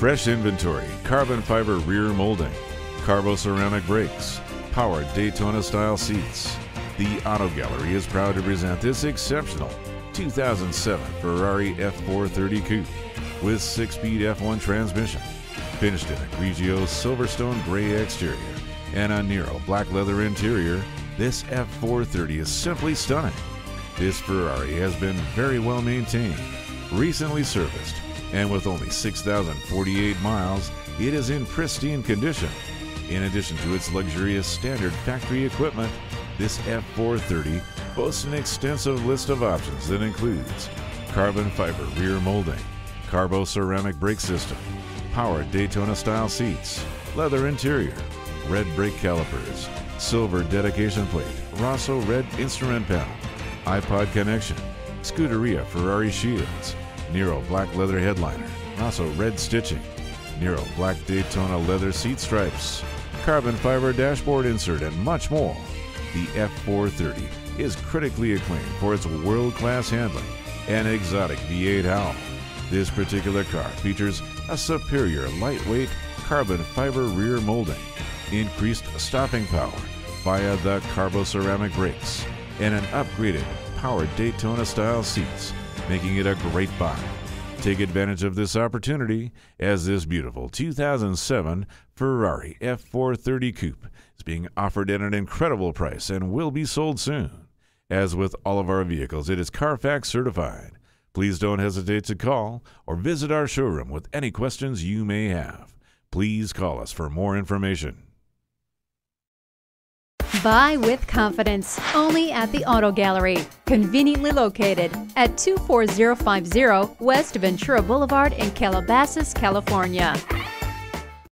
Fresh inventory, carbon fiber rear molding, carbo ceramic brakes, powered Daytona style seats. The Auto Gallery is proud to present this exceptional 2007 Ferrari F430 Coupe with 6-speed F1 transmission, finished in a Grigio Silverstone gray exterior and a Nero black leather interior. This F430 is simply stunning. This Ferrari has been very well maintained, recently serviced, and with only 6,048 miles, it is in pristine condition. In addition to its luxurious standard factory equipment, this F430 boasts an extensive list of options that includes carbon fiber rear molding, carbo ceramic brake system, powered Daytona style seats, leather interior, red brake calipers, silver dedication plate, Rosso red instrument panel, iPod connection, Scuderia Ferrari shields, Nero black leather headliner, Rosso red stitching, Nero black Daytona leather seat stripes, carbon fiber dashboard insert, and much more. The F430 is critically acclaimed for its world-class handling and exotic V8 howl. This particular car features a superior lightweight carbon fiber rear molding, increased stopping power via the carbo ceramic brakes, and an upgraded powered Daytona style seats, making it a great buy. Take advantage of this opportunity as this beautiful 2007 Ferrari F430 Coupe is being offered at an incredible price and will be sold soon. As with all of our vehicles, it is Carfax certified. Please don't hesitate to call or visit our showroom with any questions you may have. Please call us for more information. Buy with confidence only at the Auto Gallery, conveniently located at 24050 West Ventura Boulevard in Calabasas, California.